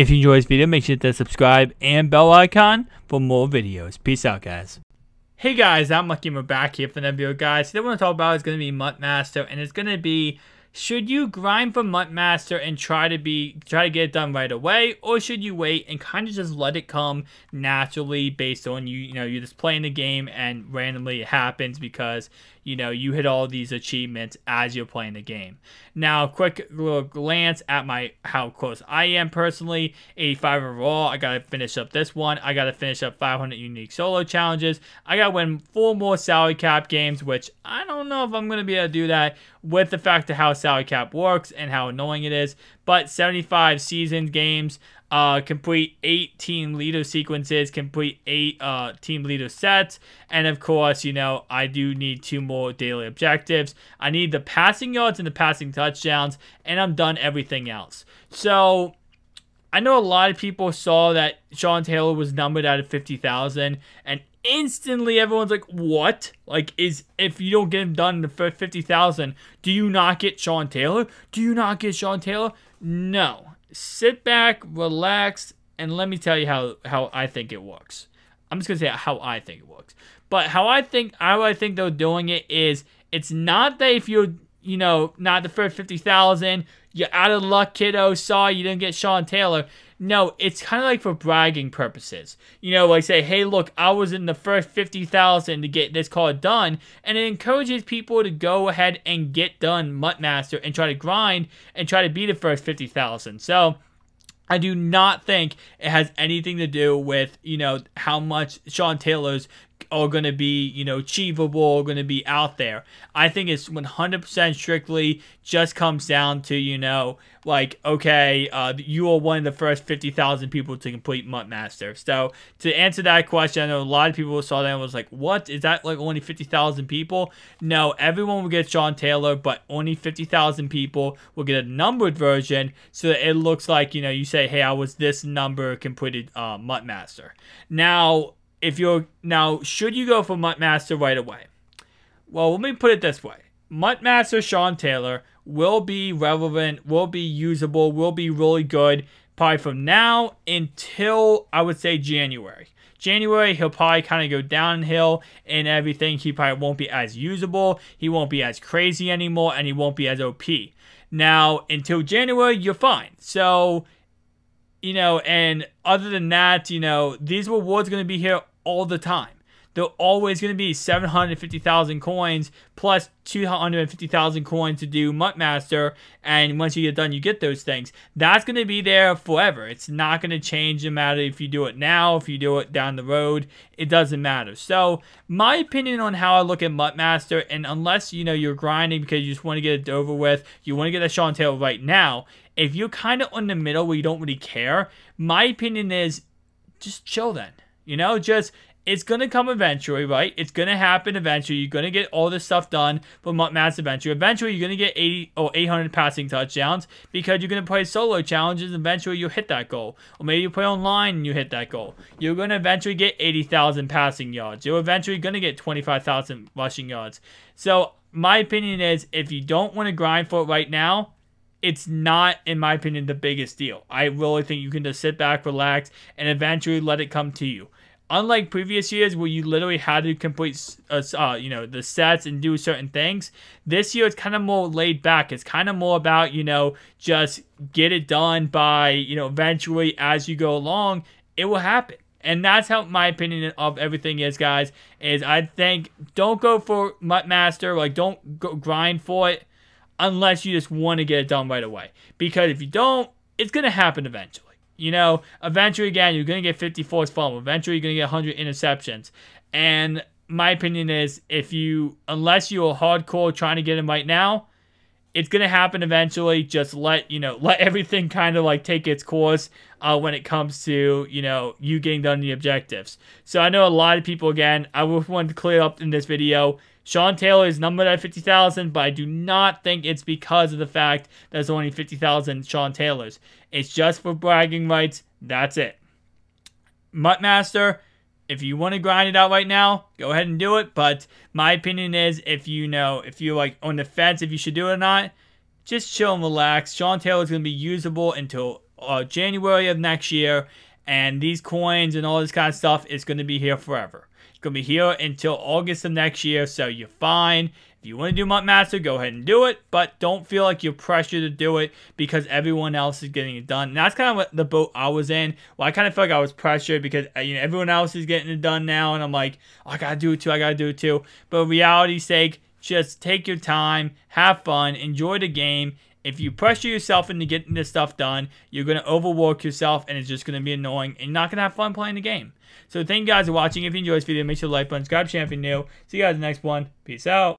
If you enjoyed this video, make sure to subscribe and bell icon for more videos. Peace out, guys. Hey guys, I'm Lucky. We're back here for video, guys. Today, what I want to talk about is going to be MUT Master, and it's going to be should you grind for MUT Master and try to be try to get it done right away, or should you wait and kind of just let it come naturally based on you you know you're just playing the game and randomly it happens because you know you hit all these achievements as you're playing the game. Now, quick little glance at my how close I am personally. 85 overall. I gotta finish up this one. I gotta finish up 500 unique solo challenges. I gotta win four more salary cap games, which I don't know if I'm gonna be able to do that with the fact of how salary cap works and how annoying it is. But 75 season games, uh, complete eight team leader sequences, complete eight uh, team leader sets, and of course, you know, I do need two more daily objectives. I need the passing yards and the passing touchdowns, and I'm done everything else. So, I know a lot of people saw that Sean Taylor was numbered out of 50,000, and instantly everyone's like, what? Like, is if you don't get him done in the first 50,000, do you not get Sean Taylor? Do you not get Sean Taylor? No sit back, relax, and let me tell you how, how I think it works. I'm just gonna say how I think it works. But how I think how I think they're doing it is it's not that if you're you know not the first fifty thousand, you're out of luck, kiddo. Sorry you didn't get Sean Taylor. No, it's kind of like for bragging purposes. You know, like say, hey, look, I was in the first 50,000 to get this card done. And it encourages people to go ahead and get done MUT Master and try to grind and try to be the first 50,000. So, I do not think it has anything to do with, you know, how much Sean Taylor's are going to be, you know, achievable, are going to be out there. I think it's 100% strictly just comes down to, you know, like, okay, uh, you are one of the first 50,000 people to complete MUT Master. So, to answer that question, I know a lot of people saw that and was like, what? Is that like only 50,000 people? No, everyone will get Sean Taylor, but only 50,000 people will get a numbered version so that it looks like, you know, you say, hey, I was this number completed uh, MUT Master. Now, if you're now, should you go for MUT Master right away? Well, let me put it this way: MUT Master Sean Taylor will be relevant, will be usable, will be really good probably from now until I would say January. January, he'll probably kind of go downhill and everything. He probably won't be as usable. He won't be as crazy anymore, and he won't be as OP. Now, until January, you're fine. So, you know, and other than that, you know, these rewards are going to be here all the time. They're always going to be 750,000 coins plus 250,000 coins to do MUT Master. And once you get done, you get those things. That's going to be there forever. It's not going to change no matter if you do it now, if you do it down the road. It doesn't matter. So, my opinion on how I look at MUT Master, and unless, you know, you're grinding because you just want to get it over with, you want to get that Sean right now, if you're kind of in the middle where you don't really care, my opinion is just chill then. You know, just it's gonna come eventually, right? It's gonna happen eventually. You're gonna get all this stuff done for Mass Adventure. Eventually, you're gonna get 80 or 800 passing touchdowns because you're gonna play solo challenges. Eventually, you'll hit that goal, or maybe you play online and you hit that goal. You're gonna eventually get 80,000 passing yards. You're eventually gonna get 25,000 rushing yards. So, my opinion is, if you don't want to grind for it right now, it's not, in my opinion, the biggest deal. I really think you can just sit back, relax, and eventually let it come to you. Unlike previous years where you literally had to complete, uh, uh, you know, the sets and do certain things, this year it's kind of more laid back. It's kind of more about, you know, just get it done by, you know, eventually as you go along, it will happen. And that's how my opinion of everything is, guys. Is I think don't go for MUT Master, like don't go grind for it unless you just want to get it done right away. Because if you don't, it's going to happen eventually. You know, eventually, again, you're going to get 50 forced. Eventually, you're going to get 100 interceptions. And my opinion is if you, unless you're hardcore trying to get him right now, it's going to happen eventually. Just let, you know, let everything kind of like take its course uh, when it comes to, you know, you getting done the objectives. So I know a lot of people, again, I just wanted to clear up in this video Sean Taylor is numbered at 50,000, but I do not think it's because of the fact that there's only 50,000 Sean Taylors. It's just for bragging rights. That's it. MUT Master, if you want to grind it out right now, go ahead and do it. But my opinion is if you know, if you're like on the fence if you should do it or not, just chill and relax. Sean Taylor is going to be usable until uh, January of next year, and these coins and all this kind of stuff is going to be here forever. Going to be here until August of next year, so you're fine. If you want to do MUT Master, go ahead and do it, but don't feel like you're pressured to do it because everyone else is getting it done. And that's kind of what the boat I was in. Well, I kind of felt like I was pressured because uh, you know everyone else is getting it done now, and I'm like, oh, I gotta do it too, I gotta do it too. But reality's sake, just take your time, have fun, enjoy the game. If you pressure yourself into getting this stuff done, you're going to overwork yourself and it's just going to be annoying and you're not going to have fun playing the game. So thank you guys for watching. If you enjoyed this video, make sure to like button, subscribe channel if you're new. See you guys in the next one. Peace out.